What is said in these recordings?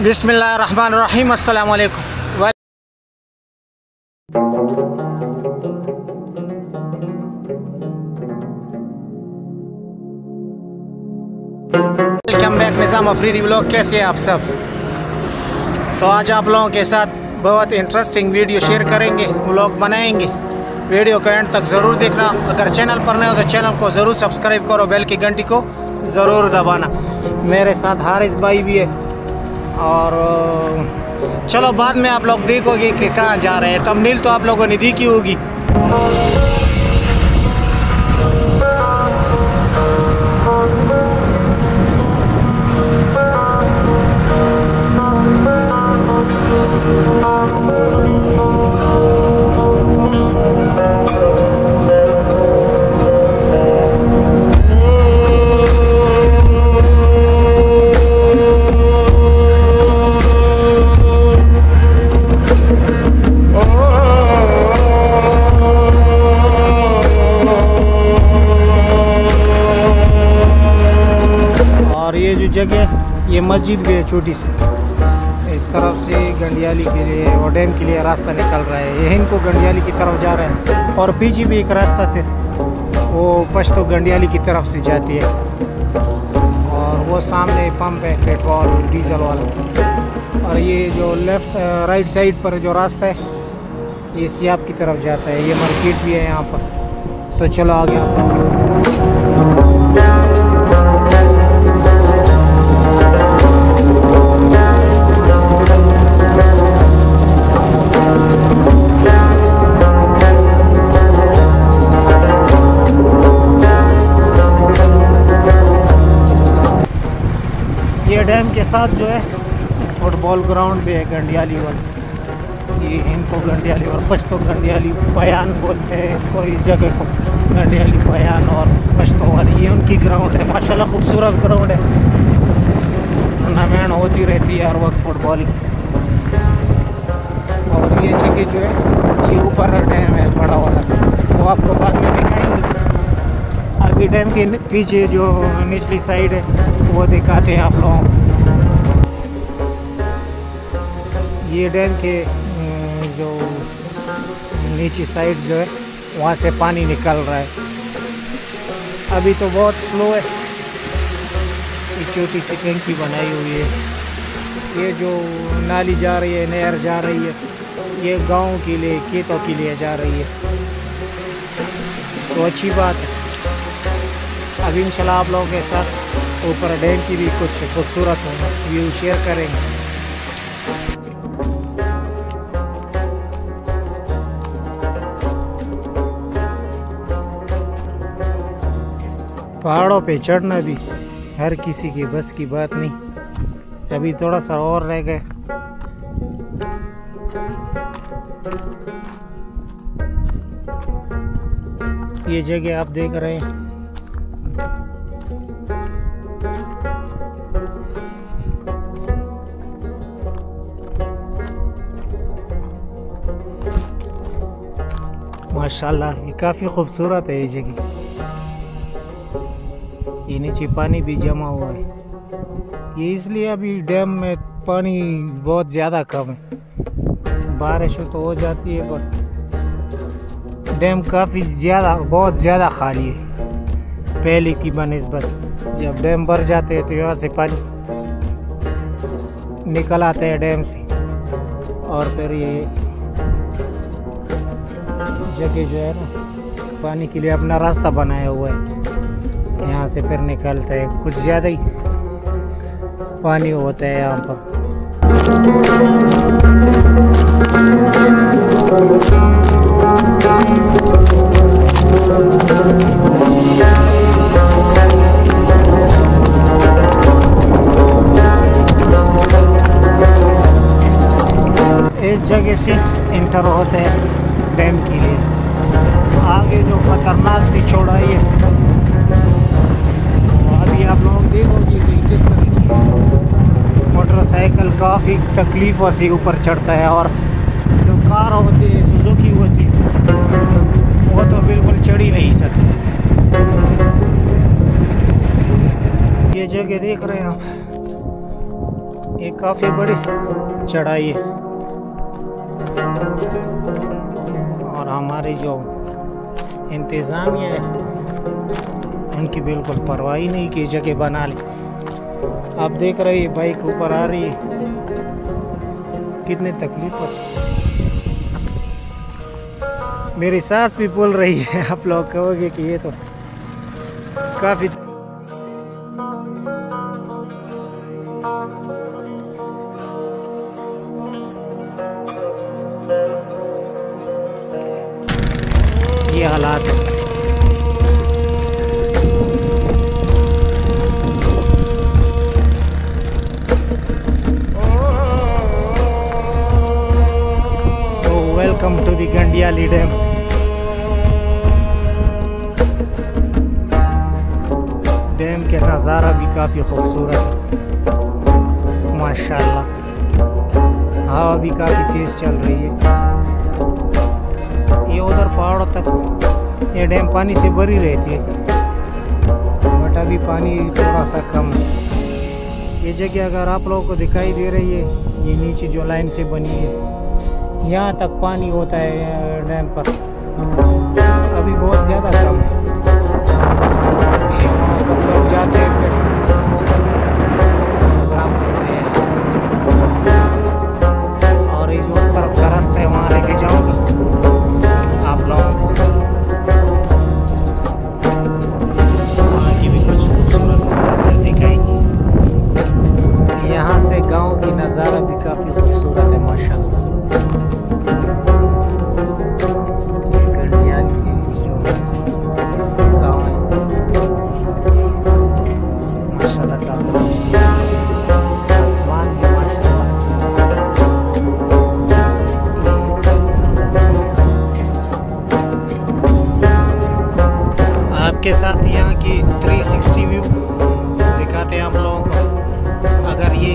बिसमीम अल्लाम welcome back Nizam Afridi blog कैसे हैं आप सब? तो आज आप लोगों के साथ बहुत इंटरेस्टिंग वीडियो शेयर करेंगे ब्लॉग बनाएँगे। वीडियो को एंड तक ज़रूर देखना। अगर चैनल पर नए हो तो चैनल को ज़रूर सब्सक्राइब करो बेल की घंटी को ज़रूर दबाना। मेरे साथ हारिस भाई भी है। और, चलो बाद में आप लोग देखोगे कि कहाँ जा रहे हैं। तमनील तो आप लोगों ने देखी होगी। जगह ये मस्जिद भी है छोटी सी। इस तरफ़ से गंडियाली के लिए और डैम के लिए रास्ता निकल रहा है। ये इनको गंडियाली की तरफ़ जा रहा है और पीछे भी एक रास्ता थे। वो पश्तो गंडियाली की तरफ़ से जाती है। और वो सामने पंप है, पेट्रोल, डीजल वाला। और ये जो लेफ़्ट राइट साइड पर जो रास्ता है, ये सियाब की तरफ़ जाता है। ये मार्केट भी है यहाँ पर। तो चलो आगे। आप साथ जो है फुटबॉल ग्राउंड भी है गंडियाली वाली ये इनको गंडियाली और पश्तो गंडियाली बयान बोलते हैं इसको, इस जगह को। गंडियाली बयान और पश्तो वाली ये उनकी ग्राउंड है, माशाल्लाह खूबसूरत ग्राउंड है। टूर्नामेंट होती रहती है हर वक्त फुटबॉल और ये जगह जो है, ये ऊपर डैम है, बड़ा वाला। वो आपको बाद में दिखाएँगे। अभी डैम के पीछे जो निचली साइड है, वो दिखाते हैं आप लोगों को। ये डैम के जो नीचे साइड जो है, वहाँ से पानी निकल रहा है। अभी तो बहुत स्लो है। ये छोटी सी टैंकी बनाई हुई है। ये जो नाली जा रही है, नहर जा रही है, ये गाँव के लिए, खेतों के लिए जा रही है। तो अच्छी बात है। अभी इंशाल्लाह आप लोगों के साथ ऊपर डैम की भी कुछ खूबसूरत व्यू शेयर करेंगे। पहाड़ों पे चढ़ना भी हर किसी की बस की बात नहीं। अभी थोड़ा सा और रह गए। ये जगह आप देख रहे हैं। माशाल्लाह, ये काफ़ी खूबसूरत है ये जगह। ये नीचे पानी भी जमा हुआ है। ये इसलिए अभी डैम में पानी बहुत ज़्यादा कम है। बारिश तो हो जाती है पर डैम काफ़ी ज़्यादा, बहुत ज़्यादा खाली है। पहले की बनस्बत। जब डैम भर जाते हैं तो यहाँ से पानी निकल आता है डैम से। और फिर ये जगह जो है ना, पानी के लिए अपना रास्ता बनाया हुआ है। यहाँ से फिर निकलते हैं। कुछ ज़्यादा ही पानी होता है यहाँ पर। इस जगह से इंटर होते हैं डैम के लिए। आगे जो खतरनाक सी चौड़ाई है काफ़ी तकलीफ़ से ऊपर चढ़ता है और जो कार होती है सुजुकी होती है, वो तो बिल्कुल चढ़ ही नहीं सकती। ये जगह देख रहे हैं आप। ये काफ़ी बड़ी चढ़ाई है। और हमारी जो इंतज़ामिया है, उनकी बिल्कुल परवाह नहीं की जगह बना ली। आप देख रहे हैं बाइक ऊपर आ रही है। कितनी तकलीफ़ हो मेरी सास भी बोल रही है आप लोग कहोगे कि ये तो काफ़ी Gandiali Dam. डैम के नज़ारा भी काफ़ी खूबसूरत है माशाल्लाह हवा भी काफ़ी तेज़ चल रही है ये उधर पहाड़ों तक ये डैम पानी से भरी रहती है बट अभी पानी थोड़ा सा कम है ये जगह अगर आप लोगों को दिखाई दे रही है ये नीचे जो लाइन से बनी है यहाँ तक पानी होता है डैम पर। अभी बहुत ज़्यादा कम है। लोग जाते हैं और वहाँ लेके आप यहाँ से गाँव की नज़ारा भी काफ़ी आपके साथ यहाँ की 360 व्यू दिखाते हैं हम लोगों को। अगर ये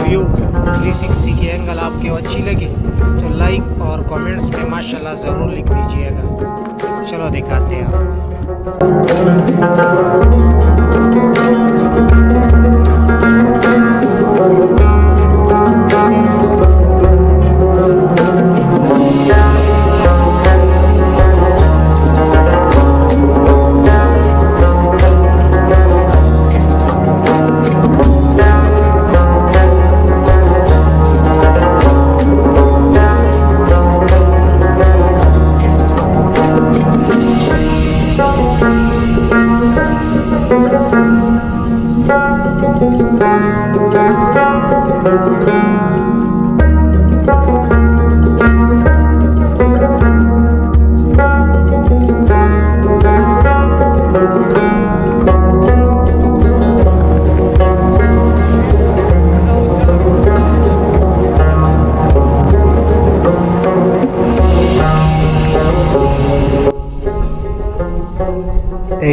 व्यू 360 की एंगल आपके अच्छी लगी तो लाइक और कमेंट्स में माशाल्लाह ज़रूर लिख दीजिएगा। चलो दिखाते हैं आपको।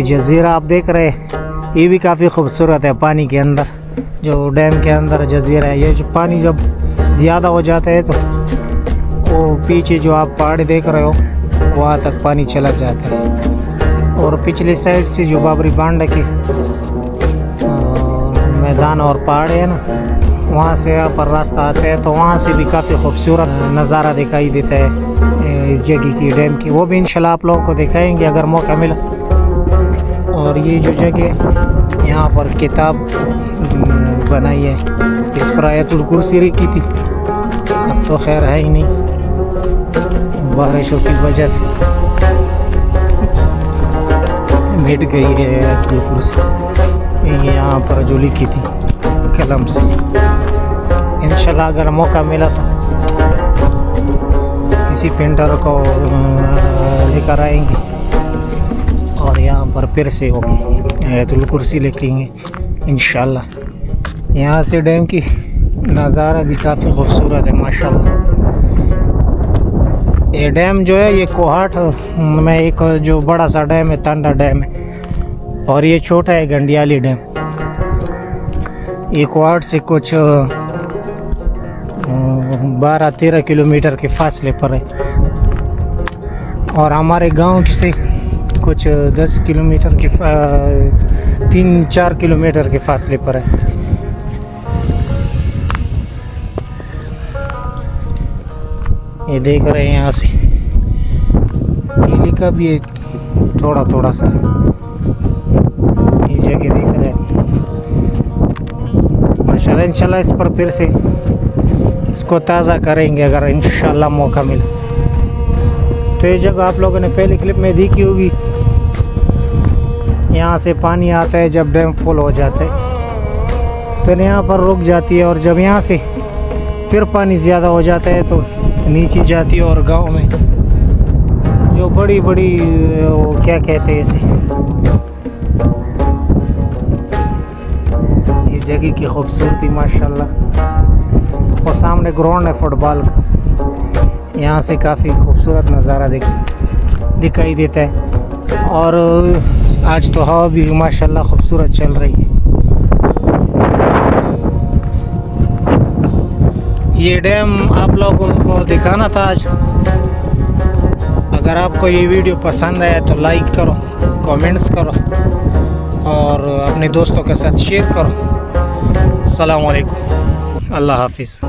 जजीरा आप देख रहे हैं। ये भी काफ़ी खूबसूरत है पानी के अंदर, जो डैम के अंदर जजीरा है। ये जो पानी जब ज़्यादा हो जाता है तो वो पीछे जो आप पहाड़ देख रहे हो, वहाँ तक पानी चला जाता है। और पिछली साइड से जो बाबरी बांड के मैदान और पहाड़ है ना, वहाँ से यहाँ पर रास्ता आता है तो वहाँ से भी काफ़ी खूबसूरत नज़ारा दिखाई देता है, इस जगह की, डैम की। वो भी इंशाल्लाह आप लोगों को दिखाएँगे, अगर मौका मिला। और ये जो जगह यहाँ पर किताब बनाई है। इस पर आयतुल कुर्सी रखी थी। अब तो खैर है ही नहीं। बारिशों की वजह से। मिट गई है आयतुल कुर्सी। यहाँ पर जो लिखी थी, कलम से। इंशाल्लाह अगर मौका मिला तो। किसी पेंटर को लेकर आएँगे। और यहाँ पर फिर से वो आयतुल कुर्सी लिखेंगे इंशाल्लाह। यहाँ से डैम की नज़ारा भी काफ़ी खूबसूरत है, माशाल्लाह। ये डैम जो है, ये कोहाट, में एक जो बड़ा सा डैम है, तांडा डैम है, और ये छोटा है, गंडियाली डैम। ये कोहाट से कुछ बारह तेरह किलोमीटर के फासले पर है। और हमारे गाँव से कुछ दस किलोमीटर के तीन, चार किलोमीटर के फासले पर है। ये देख रहे हैं यहाँ से। का भी एक थोड़ा थोड़ा सा ये जगह देख रहे हैं। माशाल्लाह, इंशाल्लाह इस पर फिर से इसको ताज़ा करेंगे अगर इंशाल्लाह मौका मिला। तो ये जगह आप लोगों ने पहले क्लिप में देखी होगी। यहाँ से पानी आता है जब डैम फुल हो जाता है। फिर यहाँ पर रुक जाती है और जब यहाँ से फिर पानी ज़्यादा हो जाता है तो नीचे जाती है और गाँव में जो बड़ी बड़ी वो क्या कहते हैं इसे? ये जगह की खूबसूरती, माशाल्लाह। और सामने ग्राउंड है फुटबॉल का। यहाँ से काफ़ी खूबसूरत नज़ारा दिख, दिखाई देता है। और आज तो हवा भी माशाल्लाह खूबसूरत चल रही है। ये डैम आप लोगों को दिखाना था आज। अगर आपको ये वीडियो पसंद आया तो लाइक करो, कमेंट्स करो और अपने दोस्तों के साथ शेयर करो। अलैक्म। अल्लाह हाफिज़।